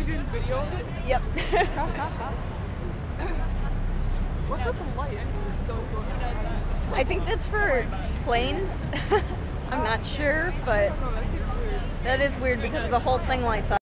Are you video of it? Yep. What's with the light? I think that's for planes. I'm not sure, but that is weird because the whole thing lights up.